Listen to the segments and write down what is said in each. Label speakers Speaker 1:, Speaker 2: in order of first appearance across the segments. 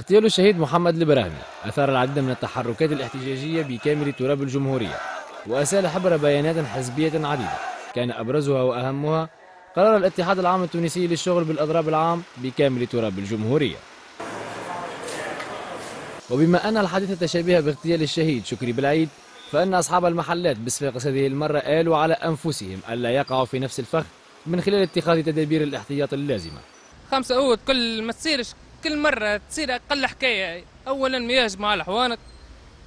Speaker 1: اغتيال الشهيد محمد البراهمي أثار العديد من التحركات الاحتجاجية بكامل تراب الجمهورية وأسال حبر بيانات حزبية عديدة كان أبرزها وأهمها قرار الاتحاد العام التونسي للشغل بالأضراب العام بكامل تراب الجمهورية. وبما أن الحادثة شبيهة باغتيال الشهيد شكري بالعيد فإن أصحاب المحلات بصفاقس هذه المرة قالوا على أنفسهم ألا يقعوا في نفس الفخ من خلال اتخاذ تدابير الاحتياط اللازمة.
Speaker 2: خمسة أود كل ما تصيرش كل مرة تصير أقل حكاية. أولا ما يهجموا على الحوانت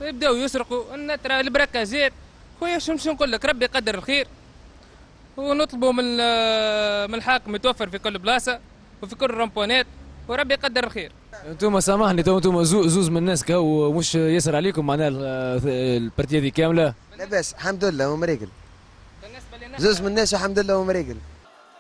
Speaker 2: ويبداو يسرقوا. أن ترى البركة جات خويا شو نقول لك؟ ربي يقدر الخير. ونطلبوا من من الحاكم يتوفر في كل بلاصة وفي كل rond-point ات وربي يقدر الخير.
Speaker 1: أنتم سامحني أنتم زوز من الناس كهو مش يسر عليكم معناها ال partie دي كاملة؟
Speaker 3: لا باس الحمد لله هم رجل زوز من الناس الحمد لله هم رجل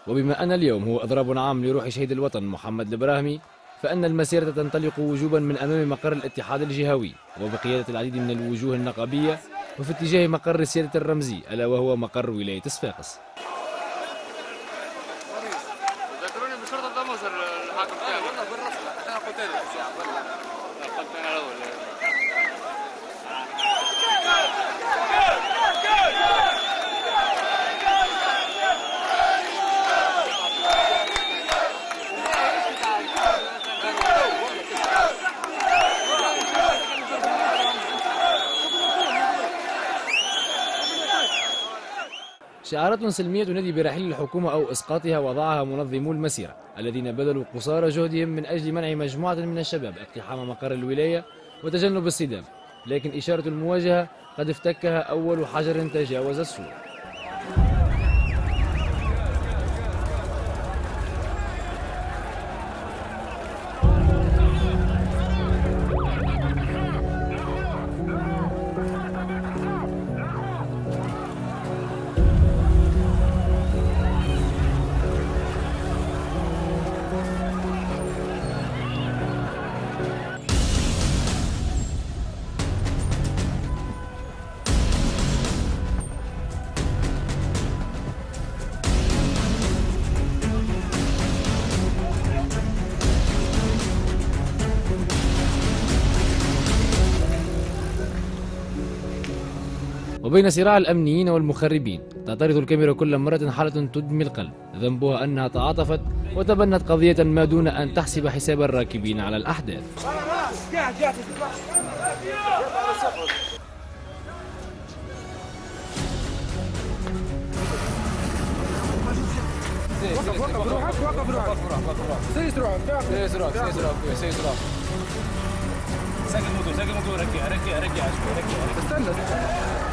Speaker 1: وبما أن اليوم هو أضراب عام لروح شهيد الوطن محمد البراهمي فأن المسيرة تنطلق وجوبا من أمام مقر الاتحاد الجهوي وبقيادة العديد من الوجوه النقابية وفي اتجاه مقر السياده الرمزي ألا وهو مقر ولاية صفاقس. شعارات سلمية تنادي برحيل الحكومة أو إسقاطها وضعها منظمو المسيرة الذين بذلوا قصارى جهدهم من أجل منع مجموعة من الشباب اقتحام مقر الولاية وتجنب الصدام لكن إشارة المواجهة قد افتكها أول حجر تجاوز السور. وبين صراع الأمنيين والمخربين تعترض الكاميرا كل مرة حالة تدمي القلب. ذنبها أنها تعاطفت وتبنت قضية ما دون أن تحسب حساب الراكبين على الأحداث.
Speaker 4: استنى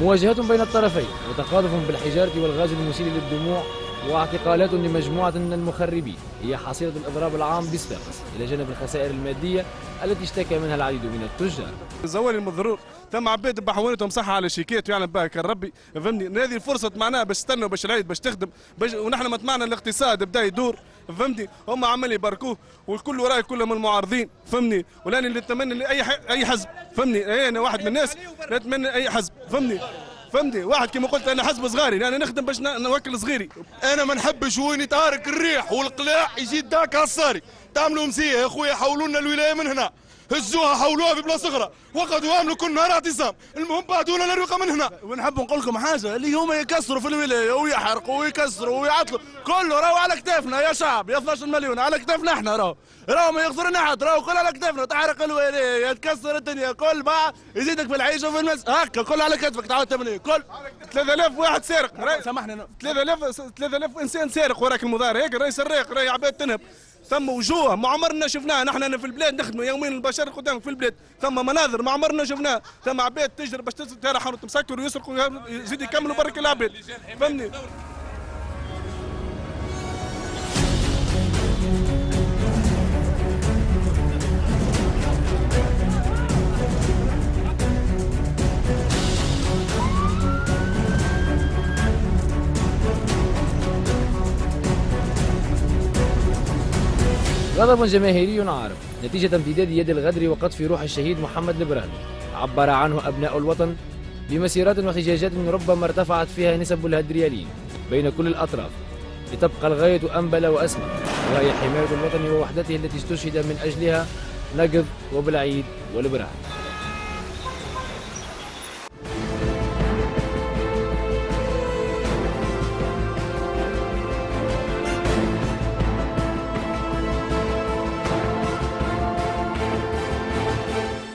Speaker 1: مواجهات بين الطرفين وتقاذف بالحجارة والغاز المسيل للدموع. واعتقالات لمجموعة من المخربين. هي حصيلة الإضراب العام بصفاقس إلى جانب الخسائر المادية التي اشتكى منها العديد من التجار.
Speaker 5: زوال المضروب ثم عباد بحوانتهم صحة على شيكات يعلم بها ربي. فهمني. هذه الفرصة معناها باش تستنوا باش العيد باش تخدم باش ونحن ما طمعنا الاقتصاد. بدا يدور. فهمني. هم عمال يباركوه. والكل وراي كلهم المعارضين. فهمني. ولاني اللي نتمنى اي أي حزب. فهمني. أنا واحد من الناس. نتمنى اي حزب. فهمني. فهمتي؟ واحد كما قلت أنا حسب صغاري أنا نخدم باش نوكل صغيري.
Speaker 6: أنا ما نحبش وين طارق الريح والقلاع يجي داك عصاري تعملوا مسيه يا خويا حولوا لنا الولاية من هنا. هزوها حولوها في بلاصه أخرى وقعدوا يعملوا كل نهار اعتصام. المهم بعدوا لنا الرقه من هنا.
Speaker 7: ونحب نقول لكم حاجة اللي هما يكسروا في الولاية ويحرقوا ويكسروا ويعطلوا. كله راهو على كتافنا يا شعب يا 12 مليون على كتافنا إحنا راهو. راهو ما يخسر احد راهو كل على كتافنا تحرق الولاية تكسر الدنيا. كل بعد يزيدك في العيش وفي المس هكا كل على كتفك. تعاود تعمل كل
Speaker 5: 3000 واحد سارق.
Speaker 7: سامحني
Speaker 5: 3000 3000 إنسان سارق وراك المظاهر هيك رئيس الريق راهي عباد تنهب. ثم وجوه. ما عمرنا شفناها. نحن في البلاد نخدموا يومين البشر قدامك في البلاد. ثم مناظر. ما عمرنا شفناها. ثم عباد تجري باش ترى حانوت مسكر ويسرقوا. يزيد يكملوا برك العباد. فهمني؟
Speaker 1: غضب جماهيري عارف. نتيجة امتداد يد الغدر وقطف روح الشهيد محمد البراهمي. عبر عنه أبناء الوطن بمسيرات واحتجاجات ربما ارتفعت فيها نسب الهدريالين بين كل الأطراف. لتبقى الغاية أنبل وأسمى وهي حماية الوطن ووحدته التي استشهد من أجلها نقض وبالعيد والبراهمي.